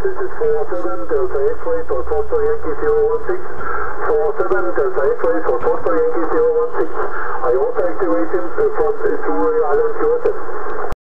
47 Delta X-ray for Foxtrot Yankee 016. 47 Delta X-ray for Foxtrot Yankee 016. IOTA activation from uh, Island Joseph.